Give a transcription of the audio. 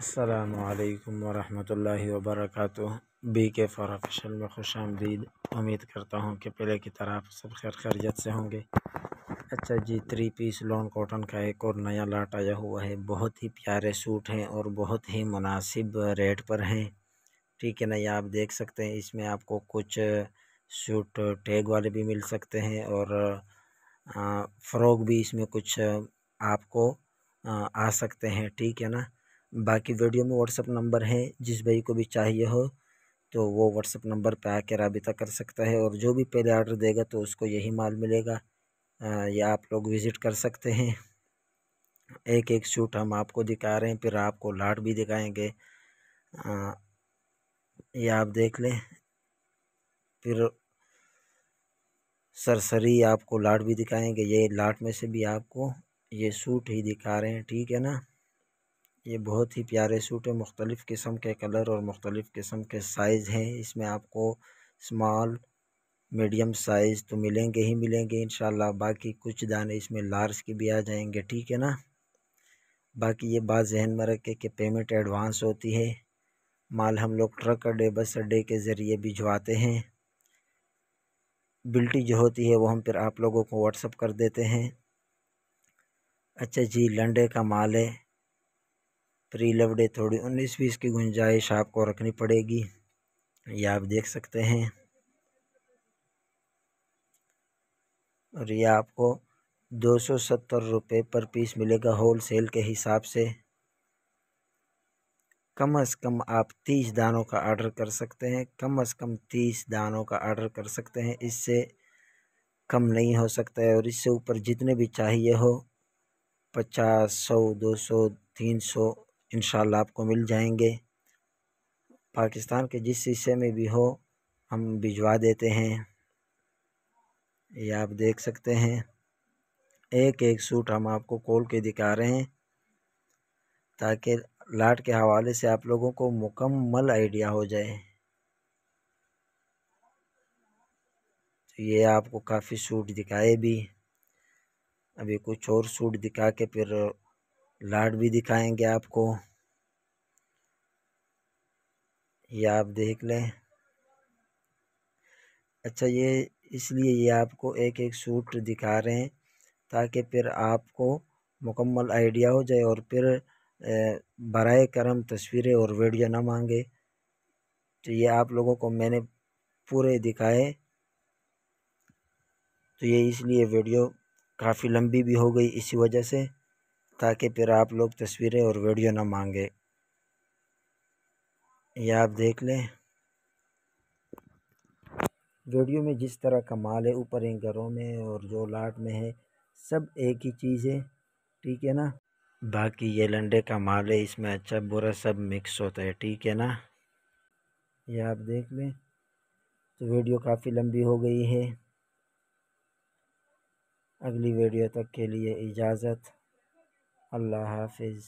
अल्लाम वरहमतुल्लाहि वबरकatuh B K फ़ार ऑफिशल में खुश आमदीद उम्मीद करता हूँ कि पहले की तरह सब खैर खैरियत से होंगे अच्छा जी थ्री पीस लॉन कॉटन का एक और नया लाट आया हुआ है बहुत ही प्यारे सूट हैं और बहुत ही मुनासिब रेट पर हैं ठीक है ना ये आप देख सकते हैं इसमें आपको कुछ सूट टैग वाले भी मिल सकते हैं और फ़्रॉक भी इसमें कुछ आपको आ सकते हैं ठीक है ना बाकी वीडियो में व्हाट्सअप नंबर है, जिस भाई को भी चाहिए हो तो वो व्हाट्सअप नंबर पे आके रबिता कर सकता है और जो भी पहले आर्डर देगा तो उसको यही माल मिलेगा। या आप लोग विज़िट कर सकते हैं। एक एक सूट हम आपको दिखा रहे हैं, फिर आपको लाट भी दिखाएँगे। ये आप देख लें। फिर सरसरी आपको लाट भी दिखाएँगे। ये लाट में से भी आपको ये सूट ही दिखा रहे हैं, ठीक है ना? ये बहुत ही प्यारे सूट है, मुख्तलिफ़ किस्म के कलर और मुख्तलिफ़ किस्म के साइज़ हैं। इसमें आपको स्मॉल, मीडियम साइज़ तो मिलेंगे ही मिलेंगे इन बाकी कुछ दाने इसमें लार्ज के भी आ जाएँगे, ठीक है ना? बाकी ये बात जहन में रखे कि पेमेंट एडवांस होती है। माल हम लोग ट्रक अड्डे, बस अड्डे के ज़रिए भिजवाते हैं। बिल्टी जो होती है वो हम फिर आप लोगों को व्हाट्सअप कर देते हैं। अच्छा जी, लंडे का माल है। प्री लवडे थोड़ी उन्नीस बीस की गुंजाइश आपको रखनी पड़ेगी। ये आप देख सकते हैं। और ये आपको दो सौ सत्तर रुपये पर पीस मिलेगा होल सेल के हिसाब से। कम अज़ कम आप तीस दानों का आर्डर कर सकते हैं। कम अज़ कम तीस दानों का आर्डर कर सकते हैं। इससे कम नहीं हो सकता है और इससे ऊपर जितने भी चाहिए हो, पचास सौ, दो सौ, तीन सौ इन आपको मिल जाएँगे। पाकिस्तान के जिस हिस्से में भी हो, हम भिजवा देते हैं। ये आप देख सकते हैं। एक एक सूट हम आपको खोल के दिखा रहे हैं, ताकि लाट के हवाले से आप लोगों को मुकम्मल आइडिया हो जाए। तो ये आपको काफ़ी सूट दिखाए भी। अभी कुछ और सूट दिखा के फिर लाट भी दिखाएँगे आपको। ये आप देख लें। अच्छा ये इसलिए ये आपको एक एक सूट दिखा रहे हैं, ताकि फिर आपको मुकम्मल आइडिया हो जाए और फिर बर करम तस्वीरें और वीडियो ना मांगे। तो ये आप लोगों को मैंने पूरे दिखाए। तो ये इसलिए वीडियो काफ़ी लंबी भी हो गई इसी वजह से। ताकि फिर आप लोग तस्वीरें और वीडियो ना मांगे। ये आप देख लें। वीडियो में जिस तरह का माल है, ऊपर इन घरों में और जो लाट में है, सब एक ही चीज़ है। ठीक है ना? बाकी ये लंडे का माल है, इसमें अच्छा बुरा सब मिक्स होता है। ठीक है ना? ये आप देख लें। तो वीडियो काफ़ी लंबी हो गई है। अगली वीडियो तक के लिए इजाज़त। আল্লাহ হাফিজ